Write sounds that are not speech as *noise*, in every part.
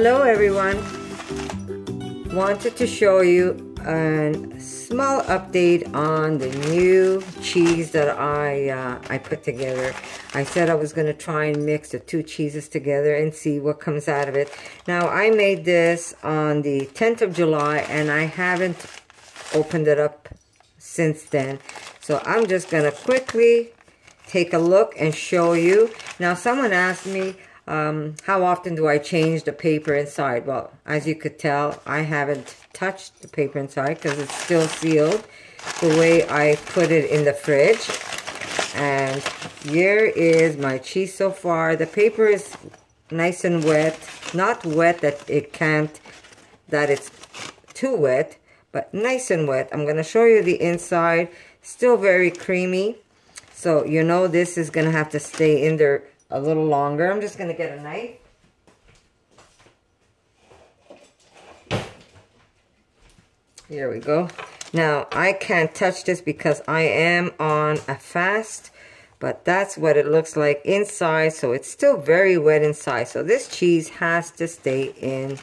Hello everyone. Wanted to show you a small update on the new cheese that I uh, I put together. I said I was going to try and mix the two cheeses together and see what comes out of it. Now I made this on the 10th of July and I haven't opened it up since then. So I'm just going to quickly take a look and show you. Now someone asked me, um, how often do I change the paper inside? Well, as you could tell, I haven't touched the paper inside because it's still sealed the way I put it in the fridge. And here is my cheese so far. The paper is nice and wet. Not wet that it can't, that it's too wet, but nice and wet. I'm going to show you the inside. Still very creamy. So you know this is going to have to stay in there a little longer. I'm just going to get a knife. Here we go. Now, I can't touch this because I am on a fast, but that's what it looks like inside, so it's still very wet inside. So this cheese has to stay in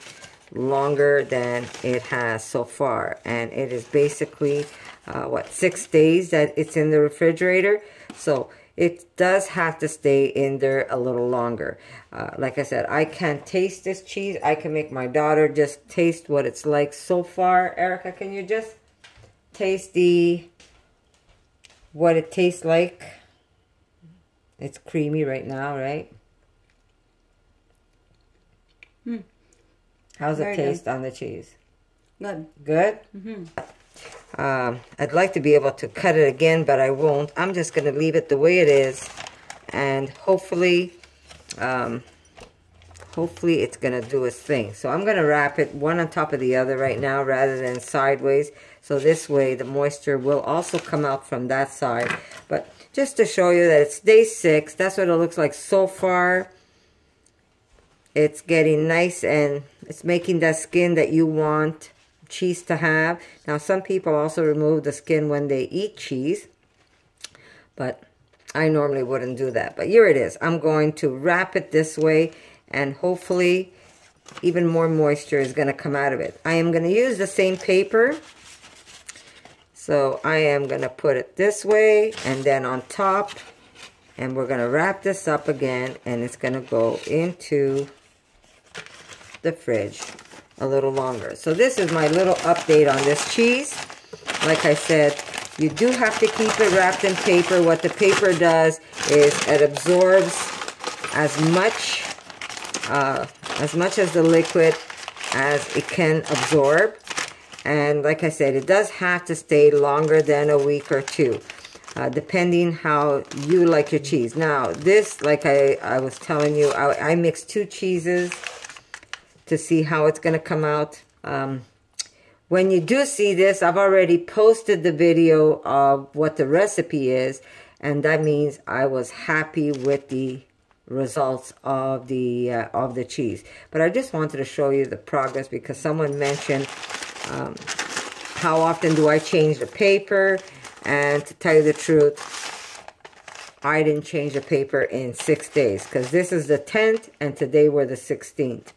longer than it has so far, and it is basically, uh, what, six days that it's in the refrigerator. So it does have to stay in there a little longer. Uh, like I said, I can't taste this cheese. I can make my daughter just taste what it's like so far. Erica, can you just taste the what it tastes like? It's creamy right now, right? Hmm. How's Very it taste good. on the cheese? Good. Good? Mm-hmm. Um, I'd like to be able to cut it again, but I won't. I'm just going to leave it the way it is. And hopefully, um, hopefully it's going to do its thing. So I'm going to wrap it one on top of the other right now rather than sideways. So this way the moisture will also come out from that side. But just to show you that it's day six, that's what it looks like so far. It's getting nice and it's making that skin that you want cheese to have. Now, some people also remove the skin when they eat cheese, but I normally wouldn't do that. But here it is. I'm going to wrap it this way, and hopefully even more moisture is going to come out of it. I am going to use the same paper. So I am going to put it this way, and then on top, and we're going to wrap this up again, and it's going to go into the fridge a little longer. So this is my little update on this cheese. Like I said, you do have to keep it wrapped in paper. What the paper does is it absorbs as much, uh, as much as the liquid as it can absorb. And like I said, it does have to stay longer than a week or two. Uh, depending how you like your cheese. Now, this, like I, I was telling you, I, I mixed two cheeses to see how it's going to come out. Um, when you do see this, I've already posted the video of what the recipe is, and that means I was happy with the results of the uh, of the cheese. But I just wanted to show you the progress because someone mentioned um, how often do I change the paper, and to tell you the truth, I didn't change the paper in six days because this is the 10th and today we're the 16th.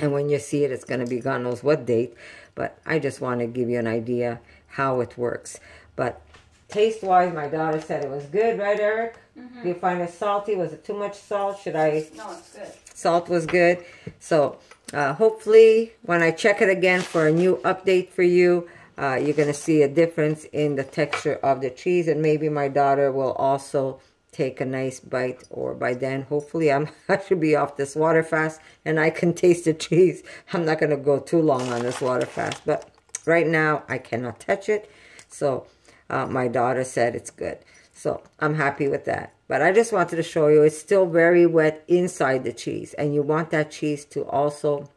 And when you see it, it's going to be God knows what date. But I just want to give you an idea how it works. But taste-wise, my daughter said it was good, right, Eric? Mhm. Do you find it salty? Was it too much salt? Should I... No, it's good. Salt was good. So uh, hopefully when I check it again for a new update for you, uh, you're going to see a difference in the texture of the cheese. And maybe my daughter will also take a nice bite or by then hopefully I'm *laughs* I should be off this water fast and I can *laughs* taste the cheese. I'm not going to go too long on this water fast but right now I cannot touch it. So uh, my daughter said it's good. So I'm happy with that. But I just wanted to show you it's still very wet inside the cheese and you want that cheese to also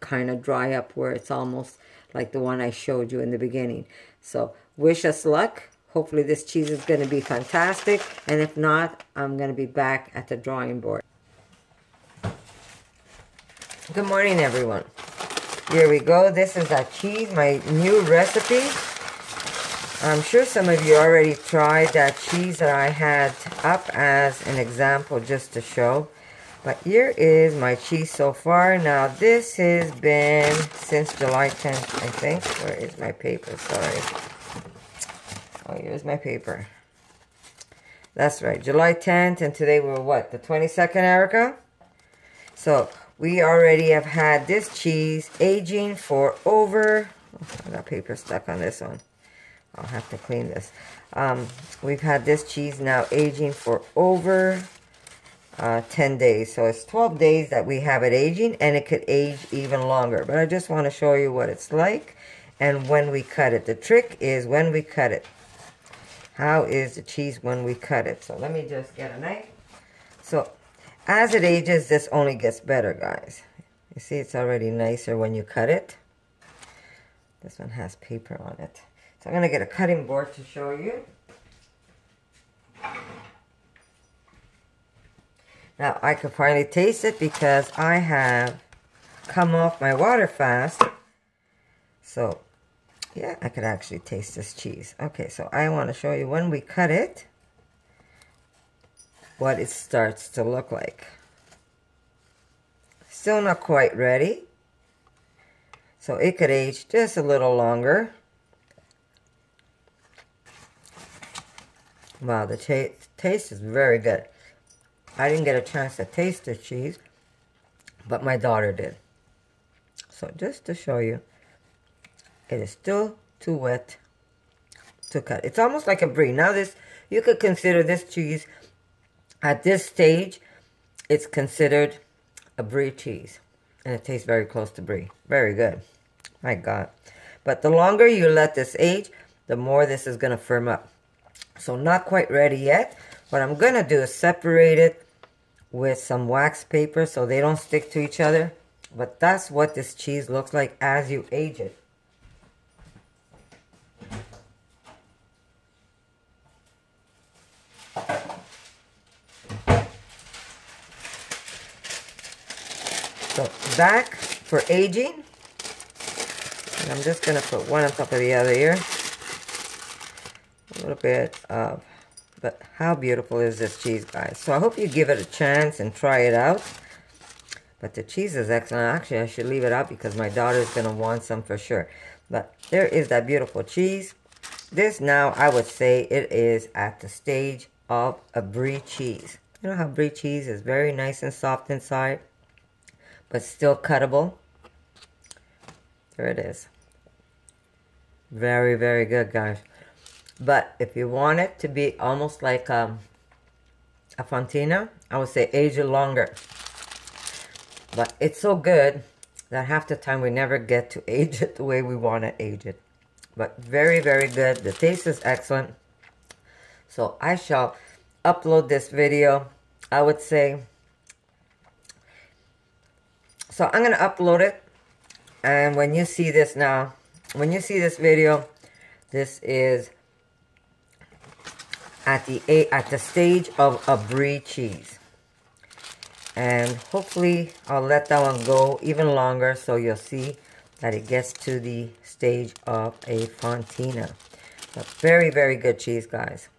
kind of dry up where it's almost like the one I showed you in the beginning. So wish us luck Hopefully this cheese is going to be fantastic. And if not, I'm going to be back at the drawing board. Good morning, everyone. Here we go. This is that cheese, my new recipe. I'm sure some of you already tried that cheese that I had up as an example just to show. But here is my cheese so far. Now this has been since July 10th, I think. Where is my paper? Sorry. Oh, here's my paper. That's right, July 10th, and today we're what, the 22nd, Erica? So we already have had this cheese aging for over, oh, I got paper stuck on this one. I'll have to clean this. Um, we've had this cheese now aging for over uh, 10 days. So it's 12 days that we have it aging and it could age even longer. But I just want to show you what it's like and when we cut it. The trick is when we cut it. How is the cheese when we cut it? So let me just get a knife. So as it ages, this only gets better, guys. You see it's already nicer when you cut it. This one has paper on it. So I'm going to get a cutting board to show you. Now I can finally taste it because I have come off my water fast. So yeah, I could actually taste this cheese. Okay, so I want to show you when we cut it, what it starts to look like. Still not quite ready. So it could age just a little longer. Wow, the taste is very good. I didn't get a chance to taste the cheese, but my daughter did. So just to show you, it is still too wet to cut. It's almost like a brie. Now this, you could consider this cheese, at this stage, it's considered a brie cheese. And it tastes very close to brie. Very good. My God. But the longer you let this age, the more this is going to firm up. So not quite ready yet. What I'm going to do is separate it with some wax paper so they don't stick to each other. But that's what this cheese looks like as you age it. So back for aging. And I'm just going to put one on top of the other here. A little bit of but how beautiful is this cheese, guys? So I hope you give it a chance and try it out. But the cheese is excellent. Actually, I should leave it out because my daughter's going to want some for sure. But there is that beautiful cheese. This now, I would say it is at the stage of a brie cheese. You know how brie cheese is very nice and soft inside, but still cuttable? There it is. Very, very good, guys. But if you want it to be almost like um, a fontina, I would say age it longer. But it's so good that half the time we never get to *laughs* age it the way we want to age it. But very, very good. The taste is excellent. So I shall upload this video, I would say. So I'm going to upload it. And when you see this now, when you see this video, this is at the at the stage of a brie cheese. And hopefully I'll let that one go even longer so you'll see that it gets to the stage of a fontina. But very, very good cheese, guys.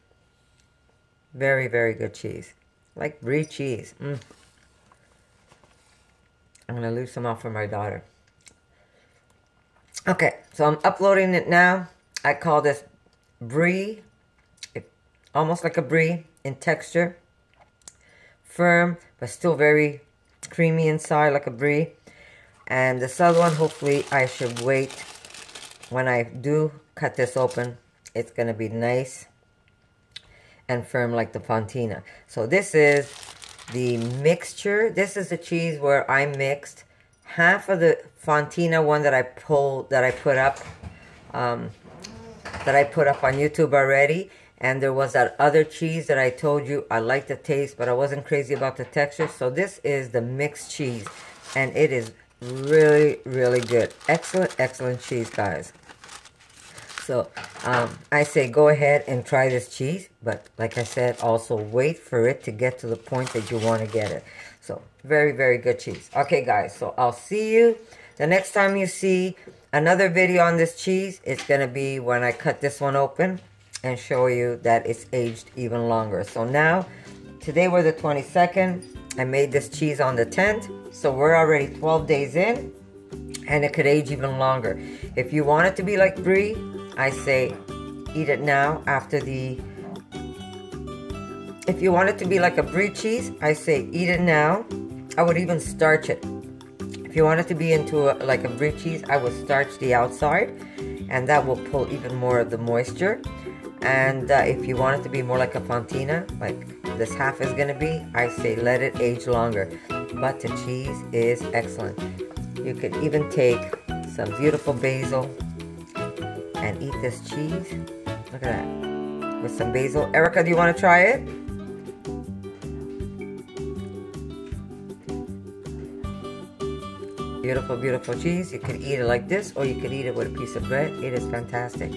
Very, very good cheese. Like brie cheese. Mm. I'm going to leave some off for my daughter. Okay, so I'm uploading it now. I call this brie almost like a brie in texture. Firm, but still very creamy inside like a brie. And this other one, hopefully I should wait. When I do cut this open, it's going to be nice and firm like the fontina. So this is the mixture. This is the cheese where I mixed half of the fontina one that I pulled, that I put up, um, that I put up on YouTube already and there was that other cheese that I told you I like the taste, but I wasn't crazy about the texture. So this is the mixed cheese, and it is really, really good. Excellent, excellent cheese, guys. So um, I say go ahead and try this cheese, but like I said, also wait for it to get to the point that you want to get it. So very, very good cheese. Okay, guys, so I'll see you the next time you see another video on this cheese. It's going to be when I cut this one open and show you that it's aged even longer. So now, today we're the 22nd. I made this cheese on the 10th, so we're already 12 days in, and it could age even longer. If you want it to be like brie, I say eat it now after the if you want it to be like a brie cheese, I say eat it now. I would even starch it. If you want it to be into a, like a brie cheese, I would starch the outside and that will pull even more of the moisture. And uh, if you want it to be more like a fontina, like this half is gonna be, I say let it age longer. But the cheese is excellent. You could even take some beautiful basil and eat this cheese. Look at that. With some basil. Erica, do you want to try it? Beautiful, beautiful cheese. You can eat it like this or you can eat it with a piece of bread. It is fantastic.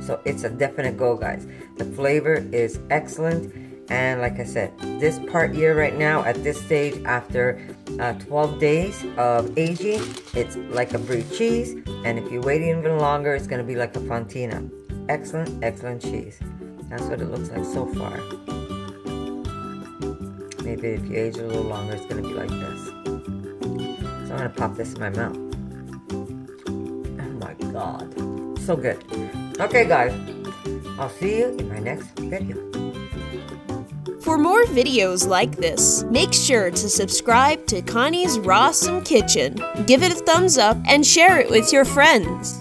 So it's a definite go, guys. The flavor is excellent. And like I said, this part here right now, at this stage, after uh, 12 days of aging, it's like a brie cheese. And if you wait even longer, it's going to be like a fontina. Excellent, excellent cheese. That's what it looks like so far. Maybe if you age it a little longer, it's going to be like this. So I'm going to pop this in my mouth. Oh my god. So good. Okay, guys. I'll see you in my next video. For more videos like this, make sure to subscribe to Connie's Rawsome Kitchen, give it a thumbs up, and share it with your friends.